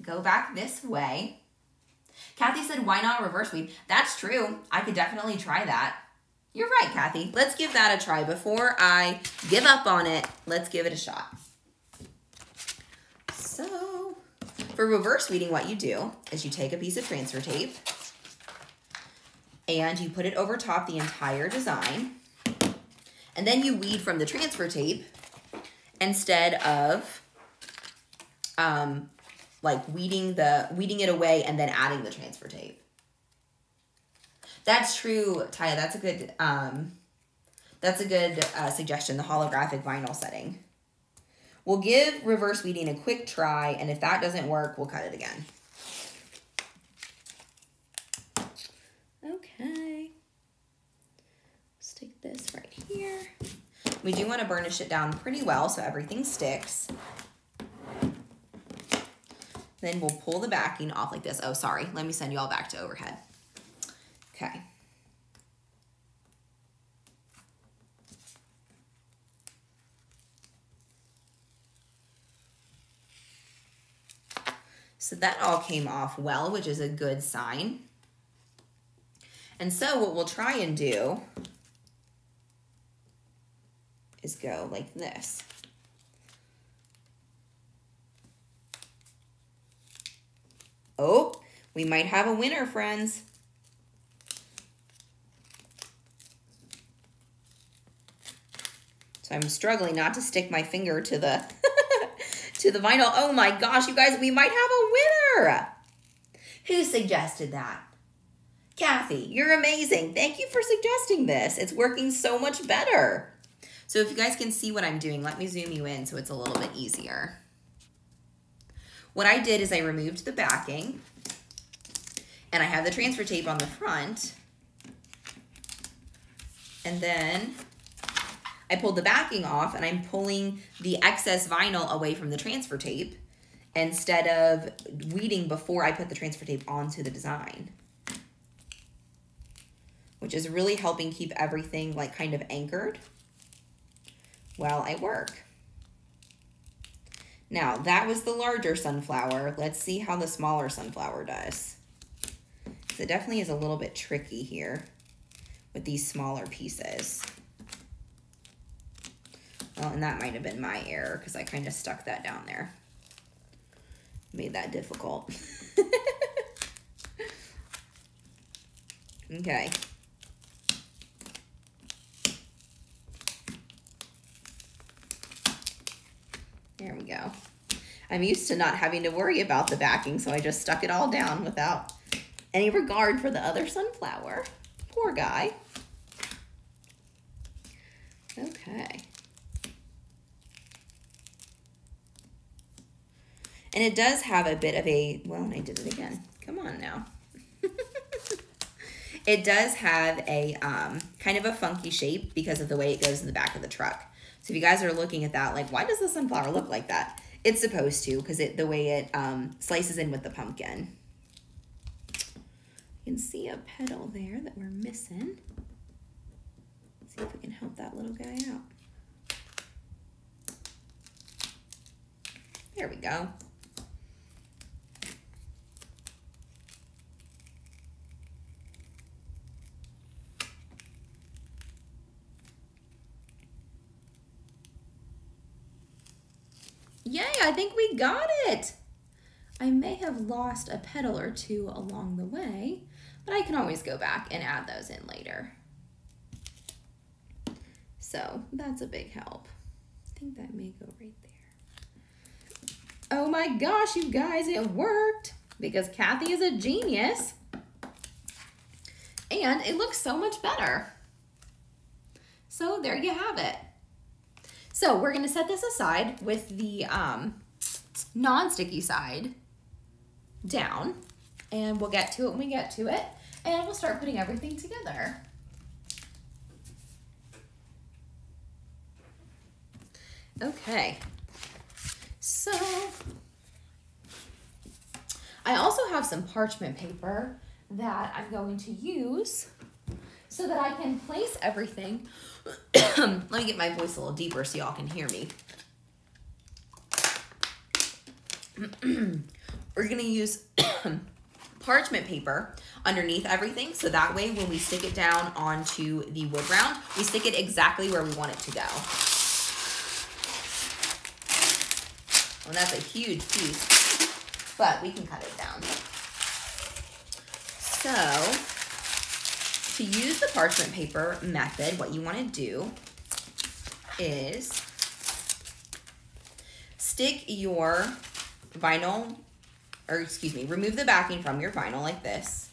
Go back this way. Kathy said, why not reverse weed? That's true. I could definitely try that. You're right, Kathy. Let's give that a try. Before I give up on it, let's give it a shot. So for reverse weeding, what you do is you take a piece of transfer tape and you put it over top the entire design. And then you weed from the transfer tape instead of um, like weeding the weeding it away and then adding the transfer tape. That's true, Taya. That's a good um, that's a good uh, suggestion. The holographic vinyl setting. We'll give reverse weeding a quick try, and if that doesn't work, we'll cut it again. Okay. Stick this right here. We do want to burnish it down pretty well so everything sticks. Then we'll pull the backing off like this. Oh, sorry. Let me send you all back to overhead. Okay. So that all came off well, which is a good sign. And so what we'll try and do is go like this. Oh, we might have a winner, friends. So I'm struggling not to stick my finger to the to the vinyl. Oh my gosh, you guys, we might have a winner. Who suggested that? Kathy, you're amazing. Thank you for suggesting this. It's working so much better. So if you guys can see what I'm doing, let me zoom you in so it's a little bit easier. What I did is I removed the backing and I have the transfer tape on the front. And then I pulled the backing off and I'm pulling the excess vinyl away from the transfer tape instead of weeding before I put the transfer tape onto the design. Which is really helping keep everything like kind of anchored while I work. Now, that was the larger sunflower. Let's see how the smaller sunflower does. It definitely is a little bit tricky here with these smaller pieces. Well, and that might have been my error because I kind of stuck that down there. Made that difficult. okay. There we go. I'm used to not having to worry about the backing, so I just stuck it all down without any regard for the other sunflower. Poor guy. Okay. And it does have a bit of a, well, I did it again. Come on now. It does have a um, kind of a funky shape because of the way it goes in the back of the truck. So if you guys are looking at that, like, why does the sunflower look like that? It's supposed to because it the way it um, slices in with the pumpkin. You can see a petal there that we're missing. Let's see if we can help that little guy out. There we go. Yay, I think we got it. I may have lost a petal or two along the way, but I can always go back and add those in later. So that's a big help. I think that may go right there. Oh my gosh, you guys, it worked because Kathy is a genius. And it looks so much better. So there you have it. So we're gonna set this aside with the um, non-sticky side down and we'll get to it when we get to it and we'll start putting everything together. Okay, so I also have some parchment paper that I'm going to use so that I can place everything. Let me get my voice a little deeper so y'all can hear me. We're gonna use parchment paper underneath everything so that way when we stick it down onto the wood round, we stick it exactly where we want it to go. Well, that's a huge piece, but we can cut it down. So, to use the parchment paper method, what you want to do is stick your vinyl, or excuse me, remove the backing from your vinyl like this.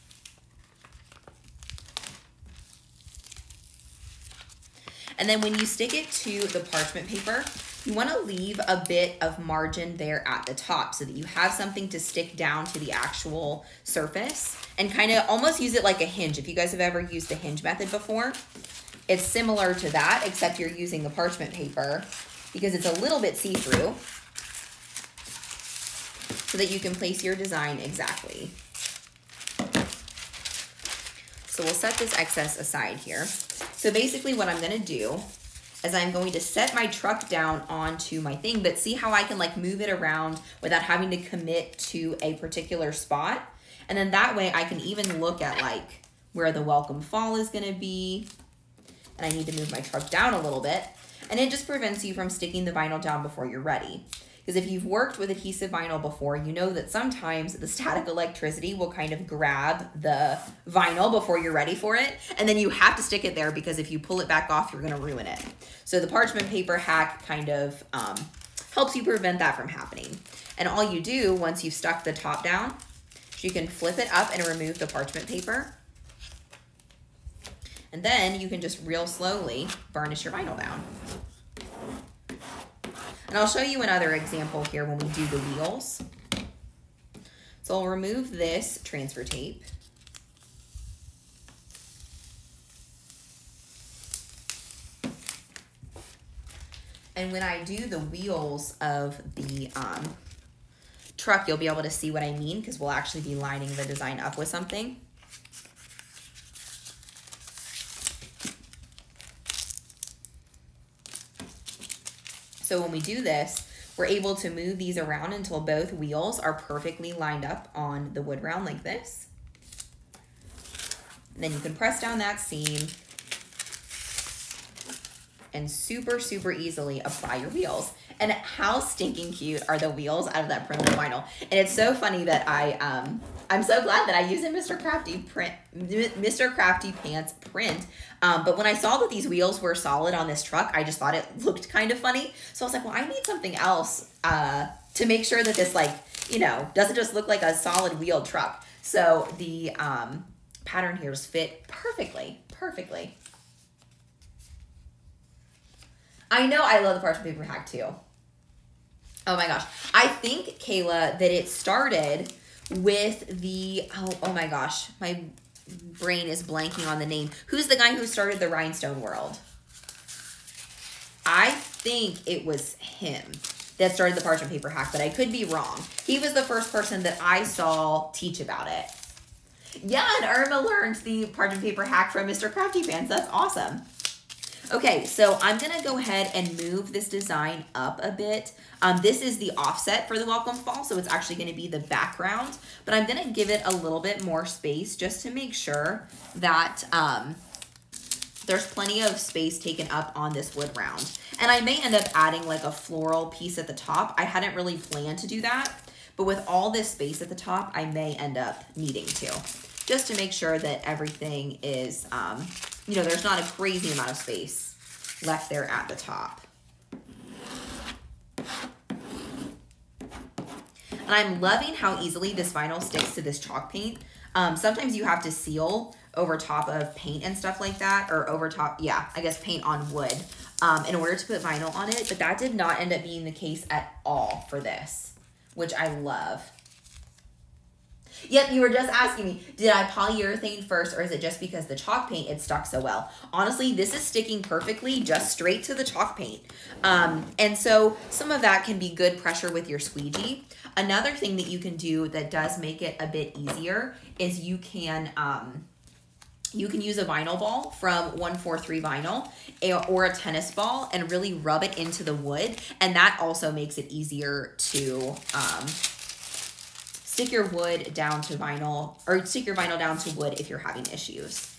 And then when you stick it to the parchment paper, you want to leave a bit of margin there at the top so that you have something to stick down to the actual surface and kind of almost use it like a hinge. If you guys have ever used the hinge method before, it's similar to that, except you're using the parchment paper because it's a little bit see-through so that you can place your design exactly. So we'll set this excess aside here. So basically what I'm gonna do is I'm going to set my truck down onto my thing, but see how I can like move it around without having to commit to a particular spot. And then that way I can even look at like where the welcome fall is gonna be. And I need to move my truck down a little bit. And it just prevents you from sticking the vinyl down before you're ready. Because if you've worked with adhesive vinyl before, you know that sometimes the static electricity will kind of grab the vinyl before you're ready for it. And then you have to stick it there because if you pull it back off, you're gonna ruin it. So the parchment paper hack kind of um, helps you prevent that from happening. And all you do once you've stuck the top down, you can flip it up and remove the parchment paper. And then you can just real slowly burnish your vinyl down. And I'll show you another example here when we do the wheels. So I'll remove this transfer tape. And when I do the wheels of the um, truck, you'll be able to see what I mean because we'll actually be lining the design up with something. So when we do this, we're able to move these around until both wheels are perfectly lined up on the wood round like this. And then you can press down that seam and super, super easily apply your wheels. And how stinking cute are the wheels out of that printed vinyl? And it's so funny that I, um, I'm so glad that I use a Mr. Crafty print, Mr. Crafty Pants print. Um, but when I saw that these wheels were solid on this truck, I just thought it looked kind of funny. So I was like, well, I need something else uh, to make sure that this like, you know, doesn't just look like a solid wheeled truck. So the um, pattern here is fit perfectly, perfectly. I know I love the parchment paper hack too. Oh my gosh. I think, Kayla, that it started with the, oh, oh my gosh, my brain is blanking on the name. Who's the guy who started the rhinestone world? I think it was him that started the parchment paper hack, but I could be wrong. He was the first person that I saw teach about it. Yeah, and Irma learned the parchment paper hack from Mr. Crafty Pants. That's awesome. Okay, so I'm gonna go ahead and move this design up a bit. Um, this is the offset for the welcome fall, so it's actually gonna be the background, but I'm gonna give it a little bit more space just to make sure that um, there's plenty of space taken up on this wood round. And I may end up adding like a floral piece at the top. I hadn't really planned to do that, but with all this space at the top, I may end up needing to, just to make sure that everything is um, you know, there's not a crazy amount of space left there at the top. And I'm loving how easily this vinyl sticks to this chalk paint. Um, sometimes you have to seal over top of paint and stuff like that, or over top, yeah, I guess paint on wood um, in order to put vinyl on it, but that did not end up being the case at all for this, which I love. Yep, you were just asking me, did I polyurethane first or is it just because the chalk paint it stuck so well? Honestly, this is sticking perfectly just straight to the chalk paint. Um, and so some of that can be good pressure with your squeegee. Another thing that you can do that does make it a bit easier is you can um, you can use a vinyl ball from 143 vinyl or a tennis ball and really rub it into the wood and that also makes it easier to um, stick your wood down to vinyl or stick your vinyl down to wood if you're having issues.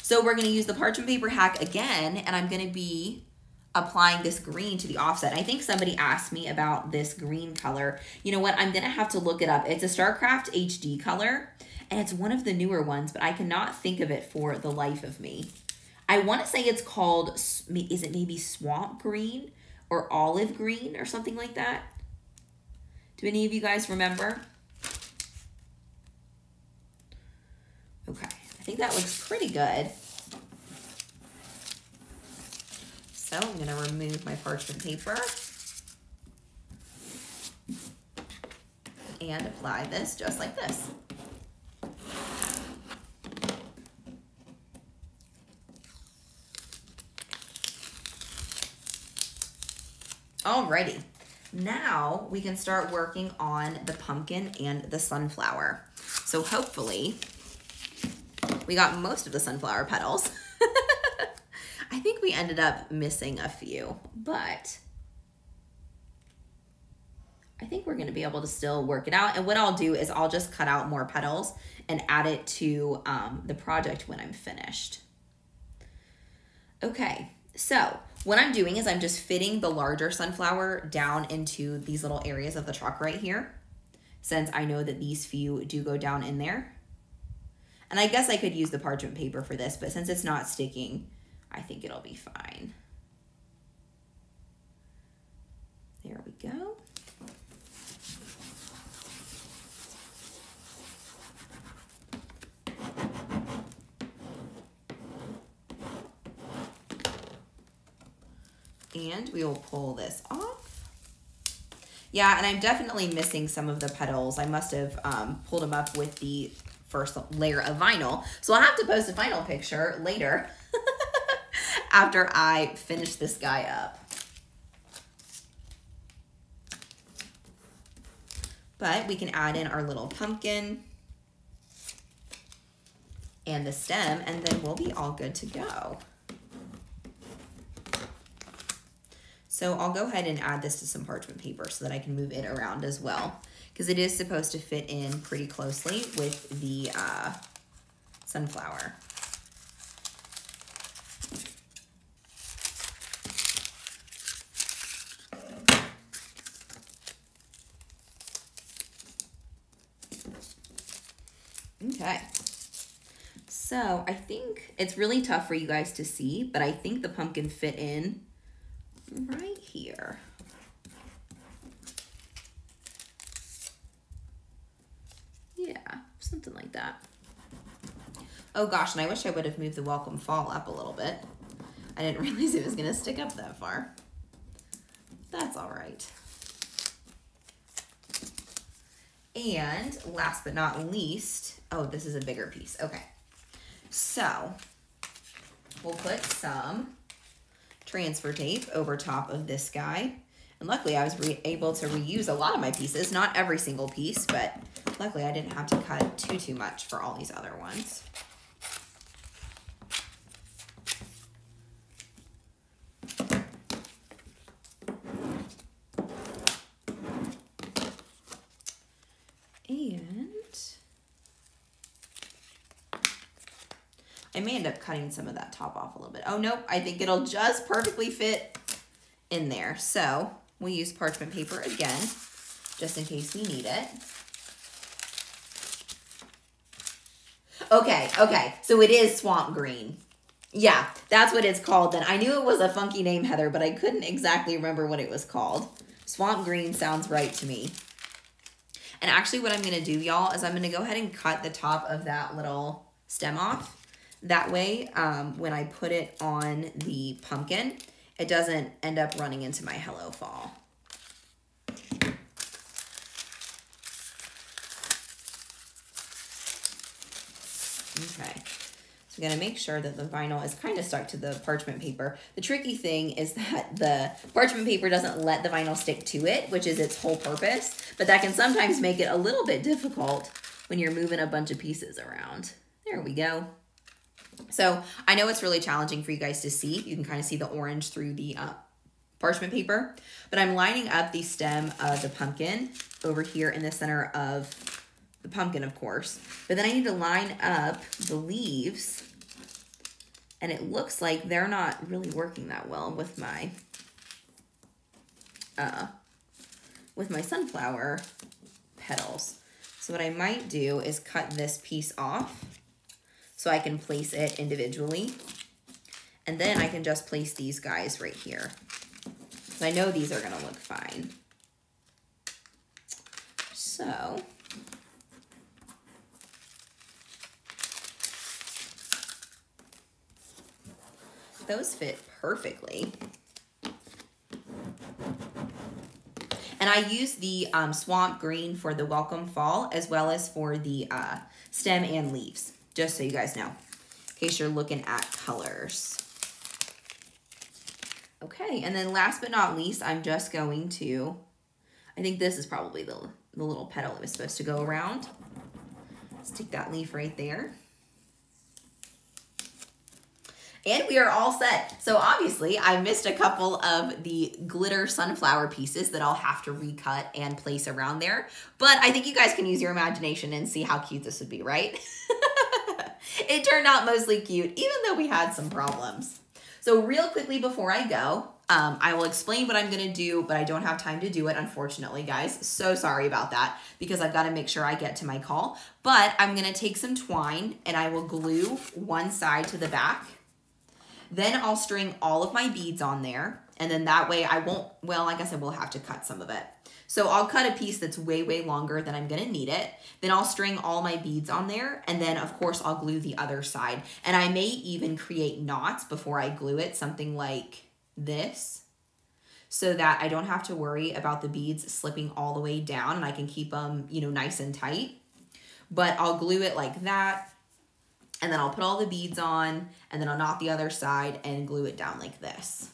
So we're going to use the parchment paper hack again and I'm going to be applying this green to the offset. I think somebody asked me about this green color. You know what? I'm going to have to look it up. It's a StarCraft HD color and it's one of the newer ones, but I cannot think of it for the life of me. I want to say it's called, is it maybe swamp green or olive green or something like that? Do any of you guys remember? Okay, I think that looks pretty good. So I'm gonna remove my parchment paper and apply this just like this. Alrighty, now we can start working on the pumpkin and the sunflower. So hopefully we got most of the sunflower petals. I think we ended up missing a few, but I think we're gonna be able to still work it out. And what I'll do is I'll just cut out more petals and add it to um, the project when I'm finished. Okay, so what I'm doing is I'm just fitting the larger sunflower down into these little areas of the truck right here, since I know that these few do go down in there. And I guess I could use the parchment paper for this, but since it's not sticking, I think it'll be fine. There we go. And we will pull this off. Yeah, and I'm definitely missing some of the petals. I must have um, pulled them up with the first layer of vinyl. So I'll have to post a final picture later after I finish this guy up. But we can add in our little pumpkin and the stem, and then we'll be all good to go. So I'll go ahead and add this to some parchment paper so that I can move it around as well because it is supposed to fit in pretty closely with the uh, sunflower. Okay. So I think it's really tough for you guys to see, but I think the pumpkin fit in right here. Something like that. Oh gosh, and I wish I would have moved the welcome fall up a little bit. I didn't realize it was gonna stick up that far. That's all right. And last but not least, oh, this is a bigger piece. Okay. So we'll put some transfer tape over top of this guy. And luckily I was able to reuse a lot of my pieces, not every single piece, but luckily I didn't have to cut too, too much for all these other ones. And I may end up cutting some of that top off a little bit. Oh, nope. I think it'll just perfectly fit in there. So we'll use parchment paper again, just in case we need it. Okay, okay. So it is swamp green. Yeah, that's what it's called then. I knew it was a funky name, Heather, but I couldn't exactly remember what it was called. Swamp green sounds right to me. And actually what I'm going to do, y'all, is I'm going to go ahead and cut the top of that little stem off. That way, um, when I put it on the pumpkin, it doesn't end up running into my Hello Fall. Okay, so we got to make sure that the vinyl is kind of stuck to the parchment paper. The tricky thing is that the parchment paper doesn't let the vinyl stick to it, which is its whole purpose, but that can sometimes make it a little bit difficult when you're moving a bunch of pieces around. There we go. So I know it's really challenging for you guys to see. You can kind of see the orange through the uh, parchment paper, but I'm lining up the stem of the pumpkin over here in the center of the pumpkin, of course. But then I need to line up the leaves and it looks like they're not really working that well with my, uh, with my sunflower petals. So what I might do is cut this piece off so I can place it individually. And then I can just place these guys right here. So I know these are gonna look fine. So, those fit perfectly. And I use the um, swamp green for the welcome fall as well as for the uh, stem and leaves just so you guys know, in case you're looking at colors. Okay, and then last but not least, I'm just going to, I think this is probably the, the little petal that was supposed to go around. Stick that leaf right there. And we are all set. So obviously I missed a couple of the glitter sunflower pieces that I'll have to recut and place around there. But I think you guys can use your imagination and see how cute this would be, right? it turned out mostly cute, even though we had some problems. So real quickly before I go, um, I will explain what I'm to do, but I don't have time to do it, unfortunately, guys. So sorry about that because I've got to make sure I get to my call. But I'm to take some twine and I will glue one side to the back. Then I'll string all of my beads on there. And then that way I won't, well, like I guess I will have to cut some of it. So I'll cut a piece that's way, way longer than I'm gonna need it. Then I'll string all my beads on there. And then of course I'll glue the other side. And I may even create knots before I glue it, something like this so that I don't have to worry about the beads slipping all the way down and I can keep them, you know, nice and tight. But I'll glue it like that and then I'll put all the beads on and then I'll knot the other side and glue it down like this.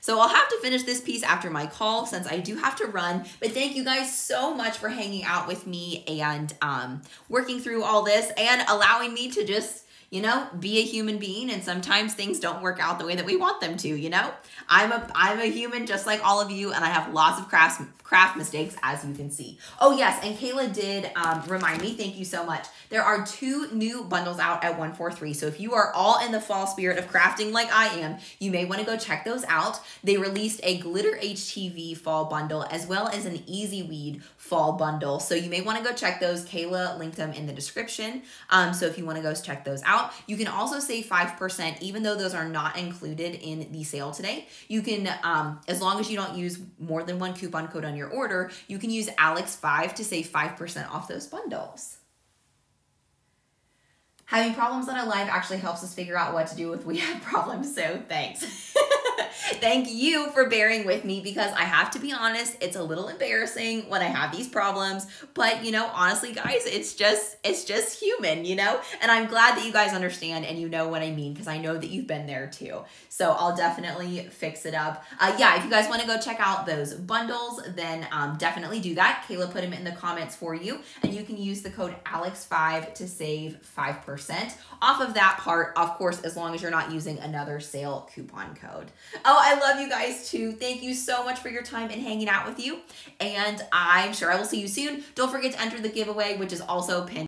So I'll have to finish this piece after my call since I do have to run. But thank you guys so much for hanging out with me and um, working through all this and allowing me to just you know, be a human being and sometimes things don't work out the way that we want them to, you know? I'm a I'm a human just like all of you and I have lots of craft craft mistakes as you can see. Oh yes, and Kayla did um, remind me, thank you so much. There are two new bundles out at 143. So if you are all in the fall spirit of crafting like I am, you may want to go check those out. They released a glitter HTV fall bundle as well as an easy weed fall bundle. So you may want to go check those. Kayla linked them in the description. Um, so if you want to go check those out, you can also save 5% even though those are not included in the sale today. You can, um, as long as you don't use more than one coupon code on your order, you can use Alex5 to save 5% off those bundles. Having problems on a live actually helps us figure out what to do if we have problems, so thanks. Thank you for bearing with me because I have to be honest, it's a little embarrassing when I have these problems, but you know, honestly guys, it's just it's just human, you know? And I'm glad that you guys understand and you know what I mean because I know that you've been there too. So I'll definitely fix it up. Uh, yeah, if you guys want to go check out those bundles, then um, definitely do that. Kayla put them in the comments for you and you can use the code ALEX5 to save 5% off of that part, of course, as long as you're not using another sale coupon code. Oh, I love you guys too. Thank you so much for your time and hanging out with you. And I'm sure I will see you soon. Don't forget to enter the giveaway, which is also pinned